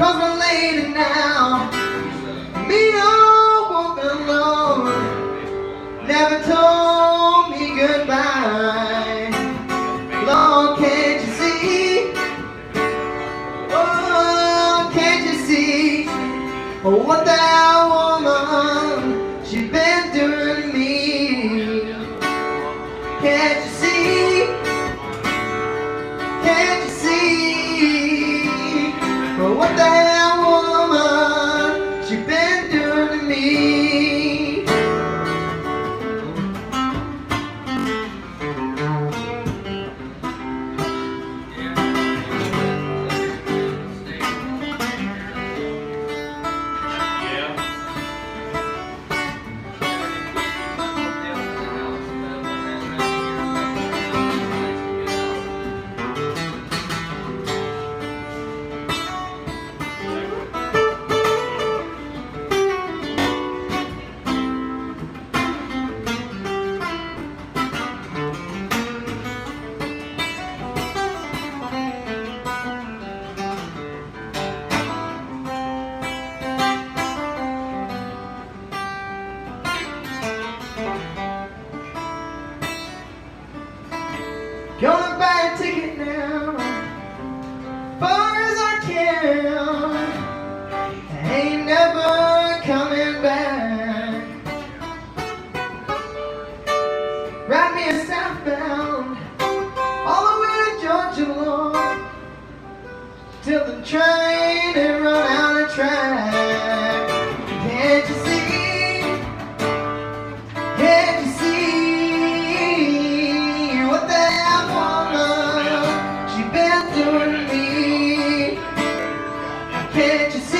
Cause we're late now. What that woman she been doing to me? Can't you see? Can't you see what that woman she been doing to me? Gonna buy a ticket now, far as I can. Ain't never coming back. Ride me a southbound, all the way to Georgia, Lord, till the train you see.